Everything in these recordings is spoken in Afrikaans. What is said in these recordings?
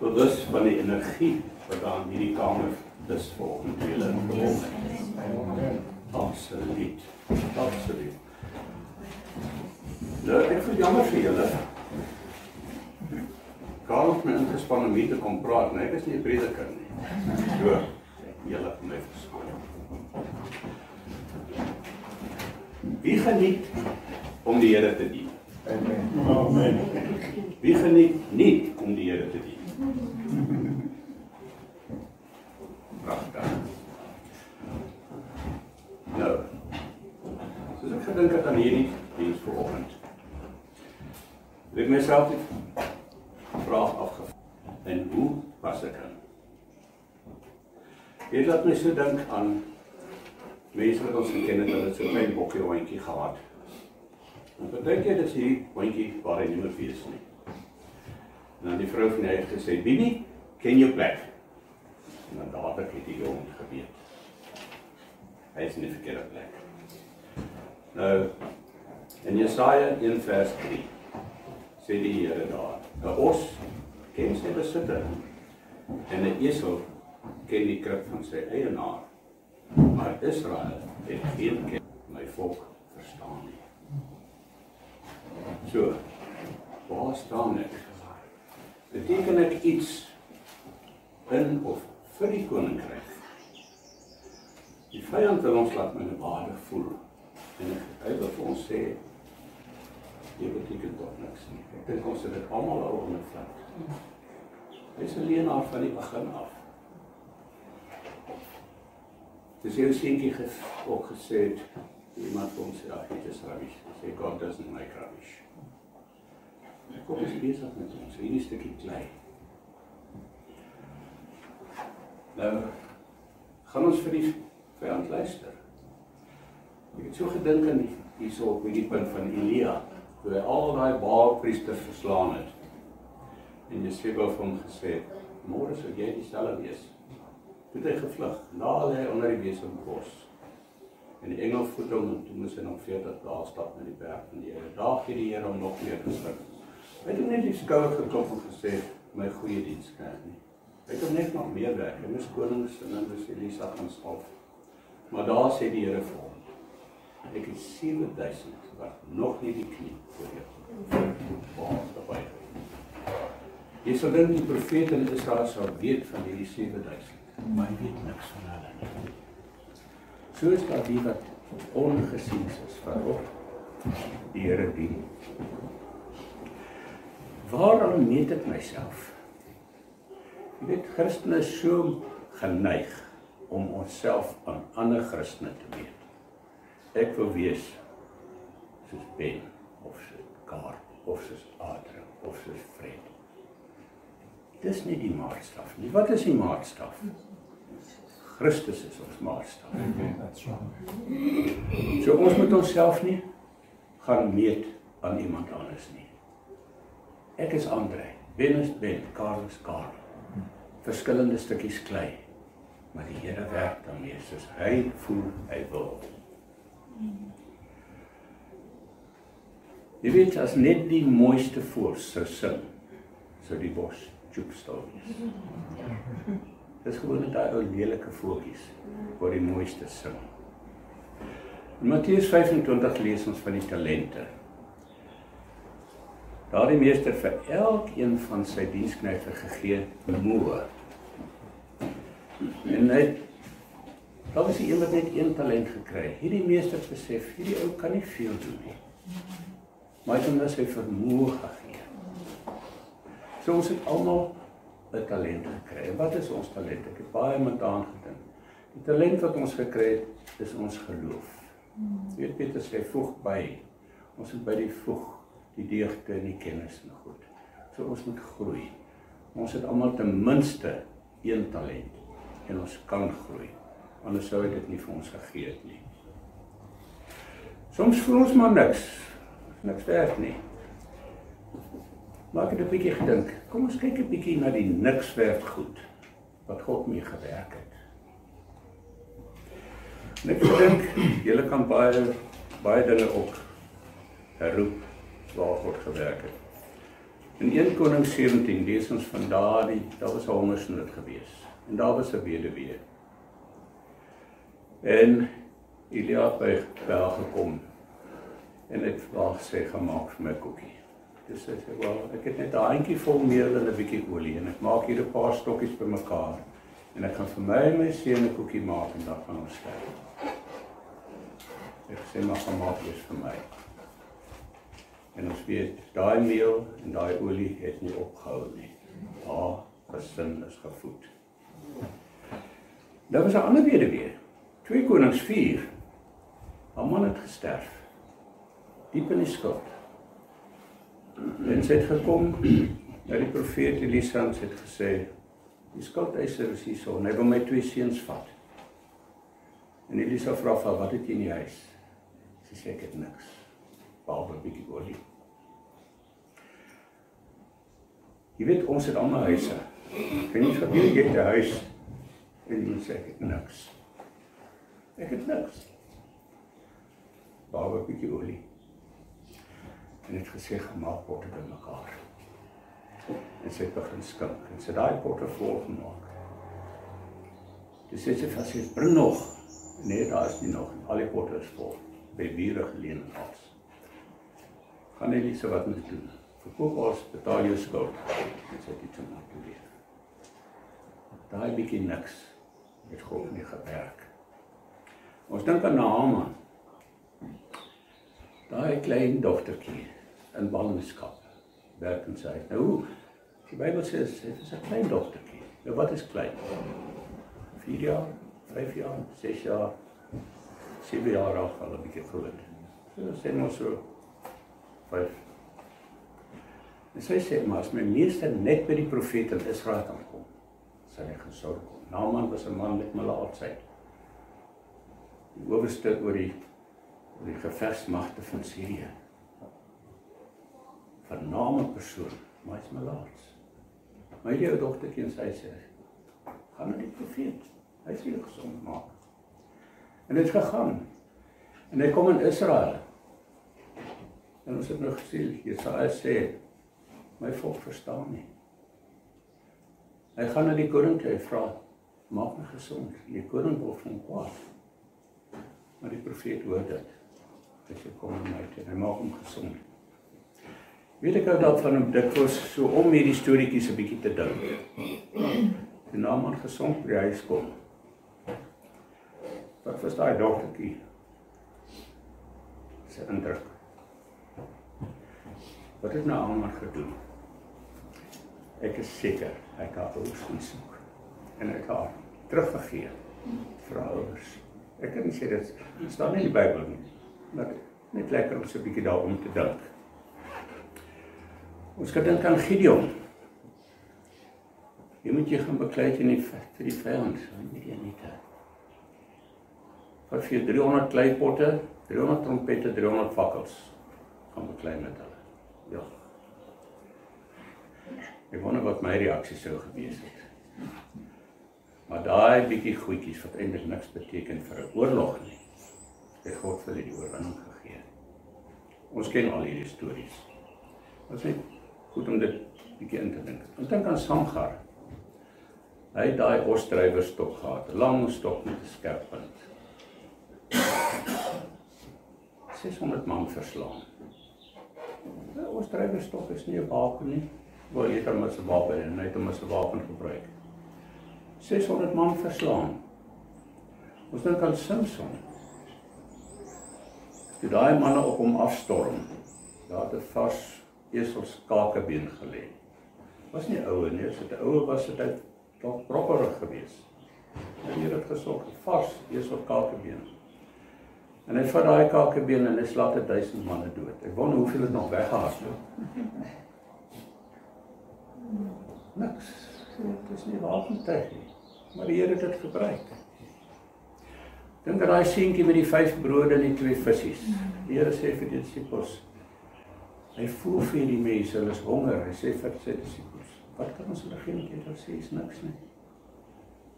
bewus van die energie wat daar in hierdie kamer is volgens julle ingekom. Absoluut. Absoluut. Nou, ek voel jammer vir julle. Karl het my ingespan om hier te kom praat, maar ek is nie 'n prediker nie. So, julle van my verskoon. Wie geniet om die Here te dien? Amen. Wie geniet nie om die Here te dien? Pragtig. Nou. Soos ek gedink het aan hierdie diens vanoggend. Het ek myself die vraag afgevra. En hoe was ek dan? Dit laat my so dink aan mense wat ons geken het, hulle het so 'n klein bokkie hondjie gehad. En partykeer is hierdie hondjie waar hy nie meer wees nie. En dan die vrou van die huis gesê, "Bibi, ken jou plek?" En dan dadelik het die hond geweet. Hy is in die verkeerde plek. Nou in Jesaja 1 vers 3 sê die Here daar: "’n Os ken sy besitter en 'n esel ken die krib van sy eienaar, maar Israel het geen ken my volk verstaan nie." So, waar staan ek? Beteken ek iets in of vir die koninkryk? Die vyand wil ons laat minderwaardig voel. En hy wil vir ons sê jy beteken tog niks nie. Ek dink ons het dit almal al ondervind. Dis 'n leenaar van die begin af. Dis hier seentjie ges ook gesê het iemand vir ons ja, dit is rubbish. Sê God doesn't make rubbish. Kom ons besig met ons hierdie stukkie klei. Nou gaan ons vir die vyand luister. Ek het so gedink aan hierso op hierdie punt van Elia, toe hy al daai Baal-priesters verslaan het. En Jeseba het hom gesê, "Môre sal jy dieselfde wees." Toe hy gevlug, lê hy onder die besenbos. En die engel voed hom en toe moes hy nog 40 dae stap na die berg van die Here. Daar gee die Here hom nog meer geskik. Hy het net die skouer geklop en gesê, "My goeie diens kry nie." Hy het net nog meer werk. Hy moes konings en dan moes Elisa gaan skop. Maar daar sê die Here vir hom, ek het 7000 wat nog nie die knie voor jou waar dabei. Jy sal dink die profete in Israel sou weet van hierdie 7000, maar hy weet niks van hulle nie. So is daar die wat ongesien is van op die Here dien. Waarom meet ek myself? Jy weet Christene is so geneig om onsself aan ander Christene te meet. Ek wil wees soos Ben of soos Karl of soos Adrian of soos Fred. Dis nie die maatstaf nie. Wat is die maatstaf? Christus is ons maatstaf. So ons moet onsself nie gaan meet aan iemand anders nie. Ek is Andre, Ben is Ben, Karl is Karl. Verskillende stukkies klei. Maar die Here werk daarmee soos hy voel hy wil. Jy weet as net die mooiste voëls sou sing, sou die bos choopstil wees. Dis gewoon daai ou lelike voeltjies wat die mooiste sing. In Matteus 25 lees ons van die talente. Daardie meester vir elkeen van sy diensknegte gegee moe. En hy daar was een wat net een talent gekry. Hierdie meester besef, hierdie ou kan nie veel doen nie. Maar hy het hom nou sy vermoë gegee. So ons het almal 'n talent gekry. En wat is ons talent? Ek het baie met daan gedink. Die talent wat ons gekry het, is ons geloof. Jy weet Petrus sê voeg by. Ons moet by die voeg die deugde en die kennis en goed. So ons moet groei. Ons het almal ten minste een talent en ons kan groei. Anders sou hy dit nie vir ons gegee het nie. Soms voel ons maar niks. Niks werd nie. Maar ek het 'n bietjie gedink, kom ons kyk 'n bietjie na die niks werd goed wat God mee gewerk het. En ek dink julle kan baie baie dinge ook herroep waar God gewerk het. In 1 Konings 17 lees ons van daardie, daar was 'n hongersnood gewees en daar was 'n weduwee. En Elia het by daar gekom en het wag sê gemaak vir my koekie. Dis sê sy, "Wel, ek het net 'n handjie vol meel en 'n bietjie olie en ek maak hier 'n paar stokkies bymekaar en ek gaan vir my en my seun 'n koekie maak en dan gaan ons kyk." Ek sê maar gaan maak eers vir my. En ons weet daai meel en daai olie het nie opgehou nie. Haar gesin is gevoed. Daar was 'n ander weduwee. 2 Konings 4. Haar man het gesterf. Diep in die skuld. En sy het gekom na die profeet Elisa en sy het gesê: "Die skuldeiser is hier so, en hy wil my twee seuns vat." En Elisa vra vir wat het jy in die huis? Sy sê ek het niks. Behalwe 'n bietjie olie. Jy weet ons het almal huise. Kan jy gebeur jy het 'n huis en jy sê ek het niks. Ek het niks. Behalwe 'n bietjie olie. En het gesê gemaak potte bymekaar. En sy begin skink en sy daai potte vol gemaak. Dis sê sy vir sy bring nog. Nee, daar is nie nog. Al die potte is vol. By bure geleen en alles. Gaan Elise wat moet doen? Verkoop ons betaal jou skuld. Dit sê dit moet toe weer. Daai bietjie niks het God nie gewerk. Ons dink aan Naaman. Daai klein dogtertjie in ballingskap werk in sy. Nou, die Bybel sê dit is 'n klein dogtertjie. Nou wat is klein? 4 jaar, 5 jaar, 6 jaar, 7 jaar al al 'n bietjie groot. So sê ons so 5. En sy sê maar as my meester net by die profete in Israel kan kom, sal hy gesorg kom. Naaman was 'n man met melaatsheid. Die owerste oor die oor die gevegsmagte van Sirië. Vername persoon, maar hy's melaats. My jou dogtertjie en sy sê, gaan na die profeet. Hy sê jy gesond maak. En dit gegaan. En hy kom in Israel. En ons het nou gesien, Jesaja sê, my volk verstaan nie. Hy gaan na die koning toe, hy vra, maak my gesond. Die koning word van kwaad. Maar die profeet hoor dit. Hy sê kom na my toe, hy maak hom gesond. Weet ek ou daarvan om dikwels so om hierdie storieetjies 'n bietjie te dink. Die naam aan gesond by huis kom. Wat was daai dogtertjie? Sy indruk. Wat het nou almal gedoen? Ek is seker hy het haar ouers gaan soek en hy het haar teruggegee vir haar ouers. Ek kan nie sê dit staan nie in die Bybel nie. Maar net lekker om so 'n bietjie daaroor te dink. Ons kan dink aan Gideon. Jy moet jy gaan beklei teen die vir die vyand, nie die nie. Wat vir 300 kleipotte, 300 trompette, 300 fakkels gaan beklei met hulle. Ja. Ek wonder wat my reaksie sou gewees het. Maar daai bietjie goedjies wat eintlik niks beteken vir 'n oorlog nie, het God vir die oorwinning gegee. Ons ken al hierdie stories. Ons net goed om dit bietjie in te dink. Ons dink aan Samgar. Hy het daai osdrywer stok gehad, 'n lang stok met 'n skerp punt. 600 man verslaan. Die osdrywer stok is nie 'n wapen nie. Wel jy kan maar 'n wapen en hy het hom as 'n wapen gebruik. 600 man verslaan. Ons dink aan Samson. Toe daai manne op hom afstorm, daar het 'n vars eselskakebeen gelê. Was nie oue nie, as dit 'n oue was, het hy dalk propperig geweest. Hy het dit gesorg, vars eselskakebeen. En hy vat daai kakebeen en hy slaat 1000 manne dood. Ek wonder hoeveel het nog weggehardloop. Niks. Dit is nie wapentyd nie. Maar die Here het dit gebruik. Dink aan daai seentjie met die vyf brode en die twee visse. Die Here sê vir die disippels: Hy voel vir die mense, hulle is honger. Hy sê vir sy disippels: Wat kan ons hulle gee? Hulle sê is niks nie.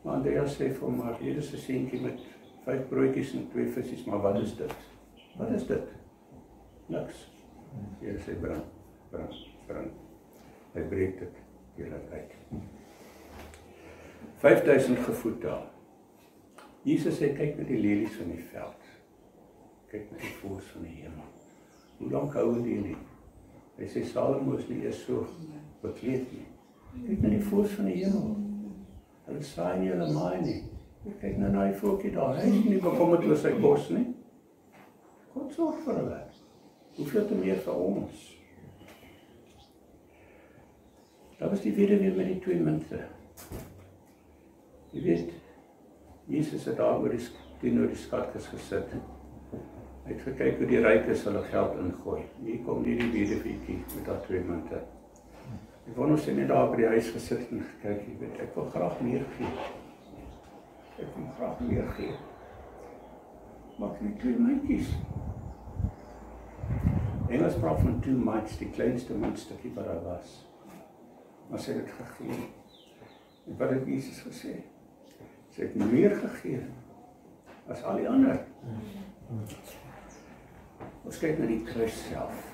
Maar Andreas sê vir hom: Maar hier is 'n seentjie met vyf broodjies en twee visse, maar wat is dit? Wat is dit? Niks. Die Here sê: Bring, bring, bring. Hy breek dit heeltemal uit. 5000 gevoed daar. Jesus sê kyk na die lelies van die veld. Kyk na die voëls van die hemel. Hoe lank hou hulle nie? Hy sê Salomo is nie eers so bekleed nie. Kyk na die voëls van die hemel. Hulle saai nie hulle maai nie. Kyk na daai voeltjie daar. Hy is nie bekommerd oor sy kos nie. God sorg vir hulle. Hoeveel te meer vir ons? Daar was die weduwee met die twee munte. Jy weet, Jesus het daar oor die teenoor die skatkis gesit. Hy het gekyk hoe die rykes hulle geld ingooi. Hier kom hierdie weduweetjie met haar twee munte. Ek wou nog sien net daar by die huis gesit en gekyk, jy weet, ek wil graag meer gee. Ek wil graag meer gee. Maar ek het twee muntjies. Engels praat van two mites, die kleinste muntstukkie wat daar was. Maar sy het dit gegee. En wat het Jesus gesê? Sy het meer gegee as al die ander. Ons kyk na die kruis self.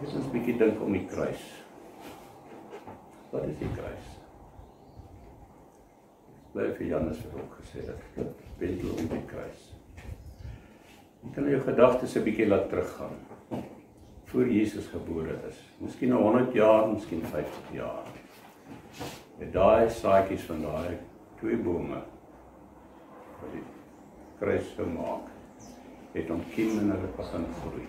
Dit is 'n bietjie dink om die kruis. Wat is die kruis? Bly vir Janus het ook gesê dat dit wendel om die kruis. Jy kan jou gedagtes 'n bietjie laat teruggaan voor Jesus gebore is. Miskien nou 100 jaar, miskien 50 jaar. Met daai saadjies van daai twee bome wat die kruis gemaak het om kiem en hulle begin groei.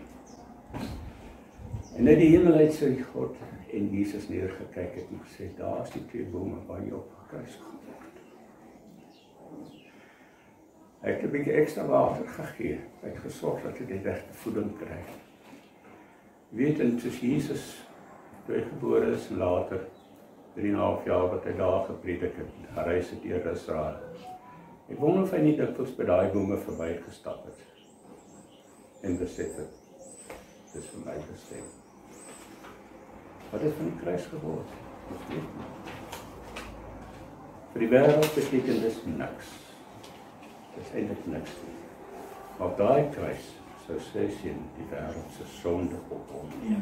En net die hemel uit sy God en Jesus neergekyk het en gesê daar's die twee bome waar jy op gekruis gaan word. Hy het 'n bietjie ekstra water gegee. Hy het gesorg dat hy die regte voeding kry. Weet en soos Jesus toe hy gebore is en later 3 en 'n half jaar wat hy daar gepredik het, gereis het deur Israel. Ek wonder of hy nie dikwels by daai bome verbygestap het en besef het dis vir my bestem. Wat het van die kruis geword? Ons weet nie. Vir die wêreld beteken dit niks. Dit is eintlik niks nie. Maar daai kruis sou sê sien die wêreld se sonde op hom. Ja.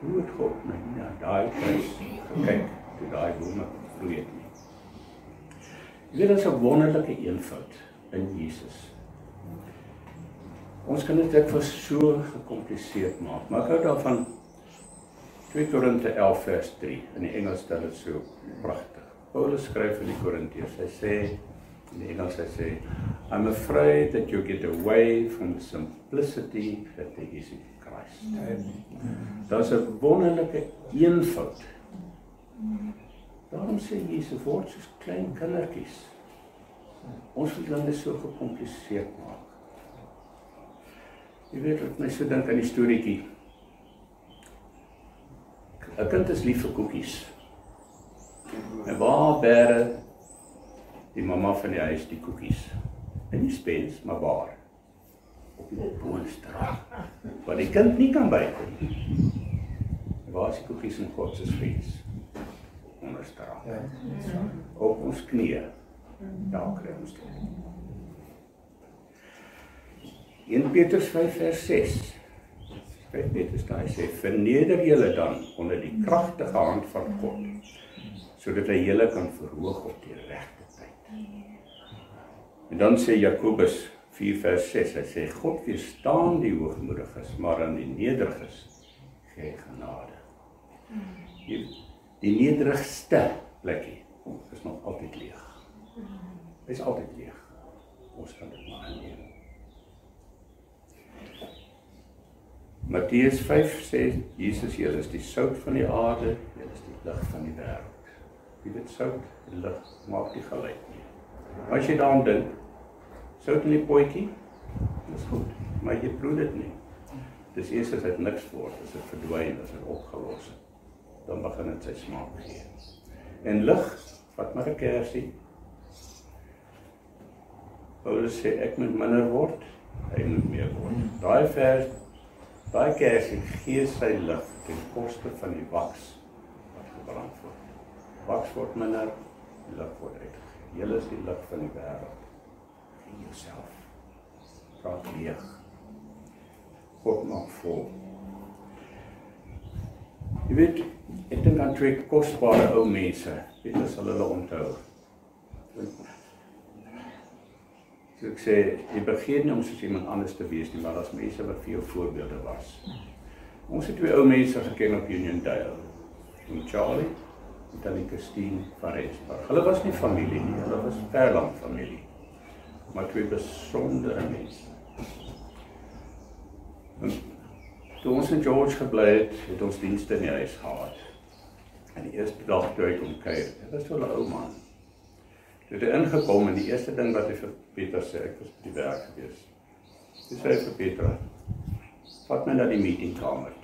Hoe het God my na daai kruis gekyk toe daai bome groei het nie. Dit is 'n wonderlike eenvoud in Jesus. Ons kan dit ek was so gekompliseerd maak. Maar ek hou daarvan 2 Korinte 11 vers 3 in die Engels stel dit so pragtig. Paulus skryf aan die Korintiërs. Hy sê in Engels hy sê I'm afraid that you get away from the simplicity that there is in Christ. Daar's 'n wonderlike eenvoud. Daarom sê Jesus word soos klein kindertjies. Ons wil dinge so gekompliseerd maak. Jy weet wat my so dink aan die storieetjie. 'n Kind is lief vir koekies. En waar bære die mamma van die huis die koekies? In die spens, maar waar? Op die boonste rand. Waar die kind nie kan bykom nie. Waar is die koekies in God se spens? Onderste rand. Op ons knieë. Daar kry ons dit. 1 Petrus 5 vers 6. Kyk net as daai sê verneder julle dan onder die kragtige hand van God sodat hy julle kan verhoog op die regte. En dan sê Jakobus 4 vers 6, hy sê God weerstaan die hoogmoediges, maar aan die nederiges gee genade. Die, die nederigste plekkie is nog altyd leeg. Hy is altyd leeg. Ons kan dit maar aanneem. Matteus 5 sê Jesus jy is die sout van die aarde, jy is die lig van die wêreld. Jy weet sout, die lig maak nie geluid nie. As jy daaraan dink, sout in die potjie, dis goed, maar jy proe dit nie. Dis eers as dit niks word, as dit verdwyn, as dit opgelos het, dan begin dit sy smaak gee. En lig, wat maar 'n kersie. Paulus sê ek moet minder word, hy moet meer word. Daai vers Daai kersie gee sy lig ten koste van die waks wat gebrand word. Waks word minder, lig word uitgegee. Julle is die lig van die wêreld. In jouself. Praat leeg. God maak vol. Jy weet, ek dink aan twee kosbare ou mense. Weet jy sal hulle onthou? So ek sê, jy begin nie om soos iemand anders te wees nie, maar daar's mense wat vir jou voorbeelde was. Ons het twee ou mense geken op Union Dale. En Charlie en dan die Christine van Rensburg. Hulle was nie familie nie, hulle was verlang familie. Maar twee besondere mense. En toe ons in George gebly het, het ons dienste in die huis gehad. En die eerste dag toe ek kom kuier, dit was so 'n ou man. Toe het hy ingekom en die eerste ding wat hy vir Pieter sê, ek was by die werk gewees. Hy sê vir Pieter, vat my na die meetingkamer.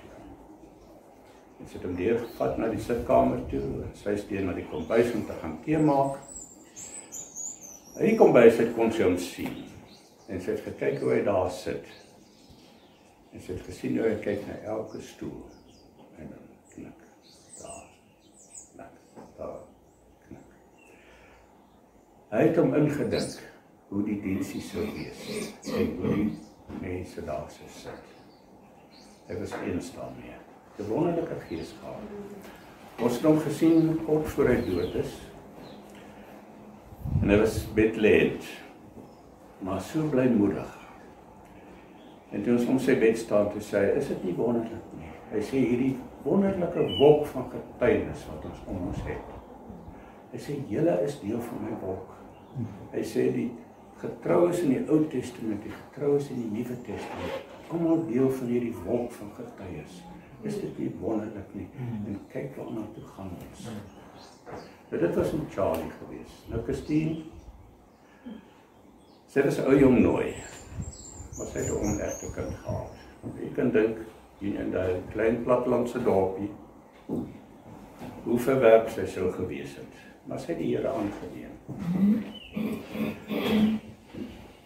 Hy sit hom deur gevat na die sitkamer toe en sy steen na die kombuis om te gaan tee maak. Hy kom by sy kon sy hom sien. En sy het gekyk hoe hy daar sit. En sy het gesien hoe hy kyk na elke stoel. En dan knik daar. Knik daar. Knik. Hy het hom ingedink hoe die diensie sou wees en hoe die mense daar sou sit. Hy was eens daarmee. 'n Wonderlike gees gehad. Ons het hom gesien kort voor hy dood is. En hy was bedled. Maar so blymoedig. En toe ons om sy bed staan toe sê, is dit nie wonderlik nie. Hy sê hierdie wonderlike wolk van getuienis wat ons om ons het. Hy sê julle is deel van my wolk. Hy sê die getroues in die Ou Testament, die getroues in die Nuwe Testament, almal deel van hierdie wolk van getuies. Is dit nie wonderlik nie? En kyk waarna toe gaan ons. Nou dit was met Charlie gewees. Nou Christine sê dis 'n ou jong nooi. Maar sy het 'n onregte kind gehad. Jy kan dink hier in daai klein platlandse dorpie hoe verwerp sy sou gewees het. Maar sy het die Here aangeneem.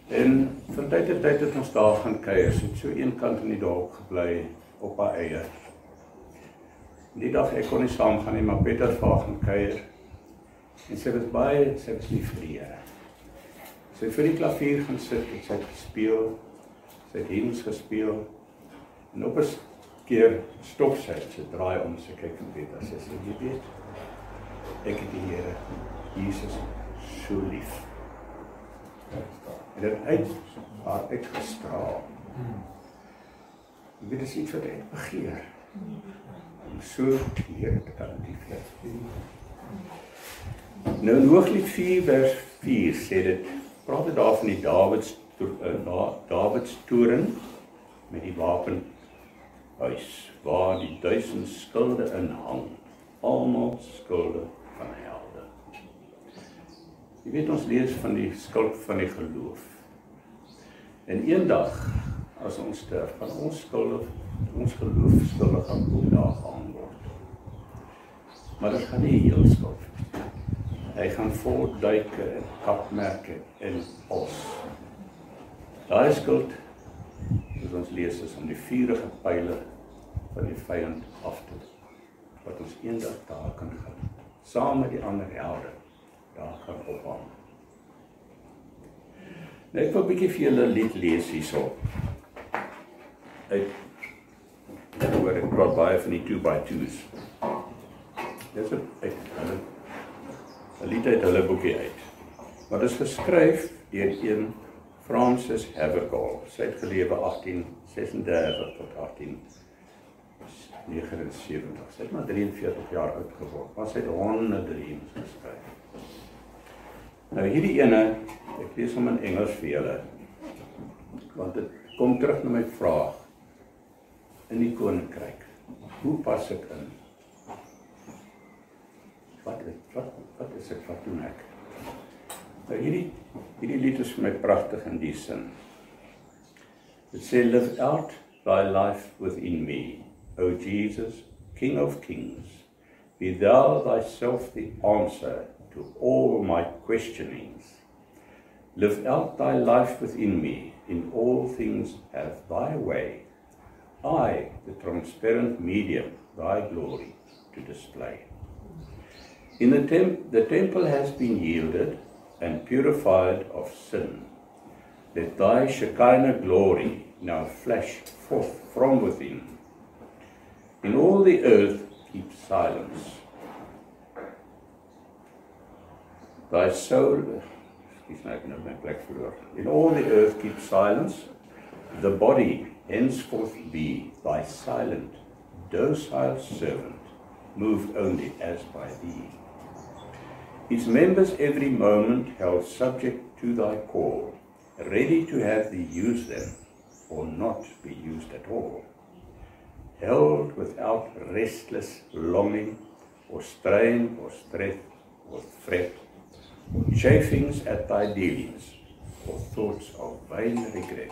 En van tyd tot tyd het ons daar gaan kuier. Sy het so een kant in die dorp gebly op haar eie. Die dag ek kon nie saam gaan nie, maar Pieter vaar gaan kuier. En sy was baie sy was lief vir die Here. Sy het vir die klavier gaan sit en sy het gespeel. Sy het hymns gespeel. En op 'n keer stop sy, sy draai om, sy kyk vir Pieter. Sy sê, "Jy weet, ek het die Here Jesus so lief." En dit uit haar uitgestraal. Jy weet dis iets wat ek begeer. Om so die Here te kan liefhê. Nou in Hooglied 4 vers 4 sê dit praat dit daar van die Dawids uh, Dawids toren met die wapen huis waar die duisend skulde in hang. Almal skulde van helde. Jy weet ons lees van die skuld van die geloof. En eendag as ons sterf, gaan ons skulde ons geloof skuldig aan God daar gaan word. Maar dit gaan nie heel nie. Hy gaan vol duike en kapmerke en os. Daai skuld wat ons lees is om die vuurige pile van die vyand af te wat ons eendag daar kan gaan saam met die ander helde daar gaan ophang. Nou ek wil 'n bietjie vir julle lied lees hierso. Ek ek hoor ek praat baie van die 2x2s. Dis 'n ek hulle 'n lied uit hulle boekie uit. Wat is geskryf deur een Francis Havergal. Sy het gelewe 1836 tot 1879. Sy het maar 43 jaar oud geword. Maar sy het honderde hymns geskryf. Nou hierdie ene, ek lees hom in Engels vir julle. Want dit kom terug na my vraag in die koninkryk. Hoe pas ek in? Wat wat wat is ek wat doen ek? Nou hierdie hierdie lied is vir my pragtig in die sin. Dit sê live out thy life within me, O Jesus, King of kings. Be thou thyself the answer to all my questionings. Live out thy life within me, in all things have thy way. I, the transparent medium, thy glory to display. In the, temp- the temple has been yielded and purified of sin. Let thy Shekinah glory now flash forth from within. In all the earth keep silence. Thy soul, excuse me, black. In all the earth keep silence. The body henceforth be thy silent, docile servant, moved only as by thee. Its members every moment held subject to thy call, ready to have thee use them or not be used at all. Held without restless longing or strain or stress or fret, or chafings at thy dealings or thoughts of vain regret.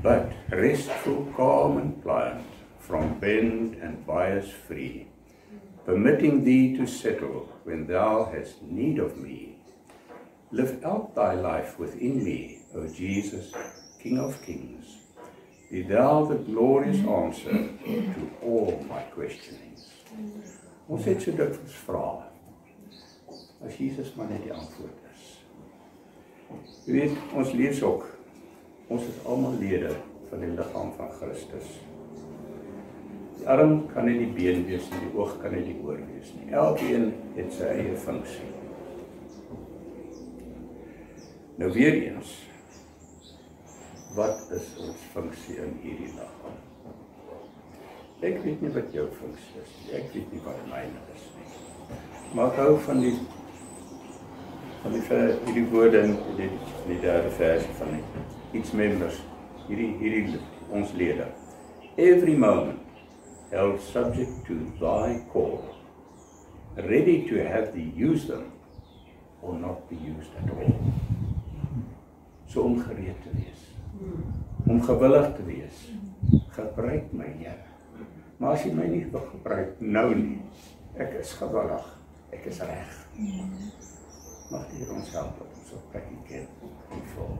But restful, calm and pliant, from bend and bias free, permitting thee to settle when thou hast need of me. Live out thy life within me, O Jesus, King of kings. Be thou the glorious answer to all my questionings. Ons het so dikwels vra. As Jesus maar net die antwoord is. Jy weet, ons lees ook ons is almal lede van die liggaam van Christus. Die arm kan nie die been wees nie, die oog kan nie die oor wees nie. Elkeen het sy eie funksie. Nou weer eens. Wat is ons funksie in hierdie liggaam? Ek weet nie wat jou funksie is nie. Ek weet nie wat myne is nie. Maar ek hou van die van die hierdie woorde in die, die derde vers van die iets members hierdie hierdie ons lede every moment held subject to thy call ready to have the use them or not be used at all. So om gereed te wees. Om gewillig te wees. Gebruik my Here. Maar as jy my nie wil gebruik nou nie ek is gewillig. Ek is reg. Mag die Here ons help dat ons op plek ken en vol